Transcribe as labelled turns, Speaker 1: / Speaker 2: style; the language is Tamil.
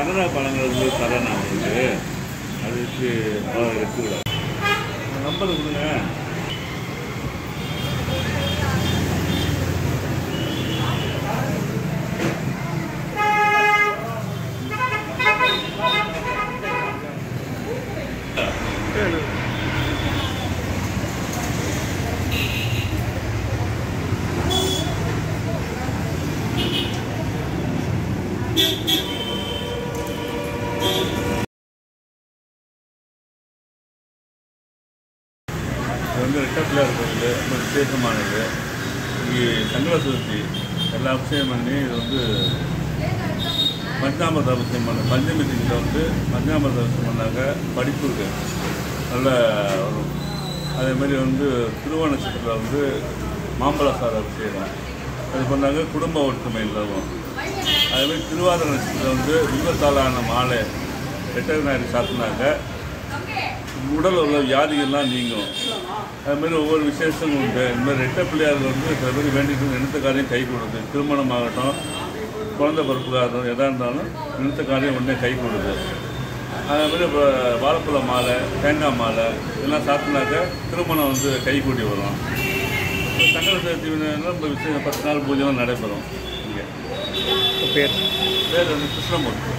Speaker 1: நம்பர் தரேன் நான் உங்களுக்கு அது வச்சு எடுத்துக்கலாம் நம்பர் கொடுங்க. இது வந்து ரெட்டப்பிள்ளையார் கோயில் ரொம்ப விசேஷமானது. இங்கே சங்கர சதுர்த்தி எல்லா அபிஷேகம் பண்ணி இது வந்து பஞ்சாமிரத அபிஷேகம் பண்ண பஞ்சமி திங்கில் வந்து பஞ்சாமிரத அபிஷேகம் பண்ணாங்க படிப்புக்கு நல்லா வரும் அதே மாதிரி வந்து திருவோண நட்சத்திரத்தில் வந்து மாம்பழ சார் அபிஷேகம். அது பண்ணாங்க குடும்ப ஒற்றுமை இல்லாமல் அதேமாதிரி மாதிரி நட்சத்திரம் வந்து விபத்தாலான மாலை ரெட்டை விநாயகர் உடல் உள்ள வியாதிகள்லாம் நீங்கும். அதுமாதிரி ஒவ்வொரு விசேஷமும் உண்டு. இந்தமாதிரி ரெட்ட பிள்ளையார்கள் வந்து சில பேர் வேண்டிட்டு நினைத்த காரியம் கை கொடுது திருமணம் ஆகட்டும் குழந்தை பிறப்புக்காகட்டும் எதாக இருந்தாலும் நினைத்த காரியம் உடனே கை கொடுது அதேமாதிரி இப்போ வாழைப்பழ மாலை தேங்காய் மாலை இதெல்லாம் சாப்பிட்னாக்க திருமணம் வந்து கைகூடி வரும். சங்கர சதுர்த்தி விநாயகர்னா பத்து நாள் பூஜைலாம் நடைபெறும். இங்கே
Speaker 2: பேர்
Speaker 1: பேர் வந்து கிருஷ்ணமூர்த்தி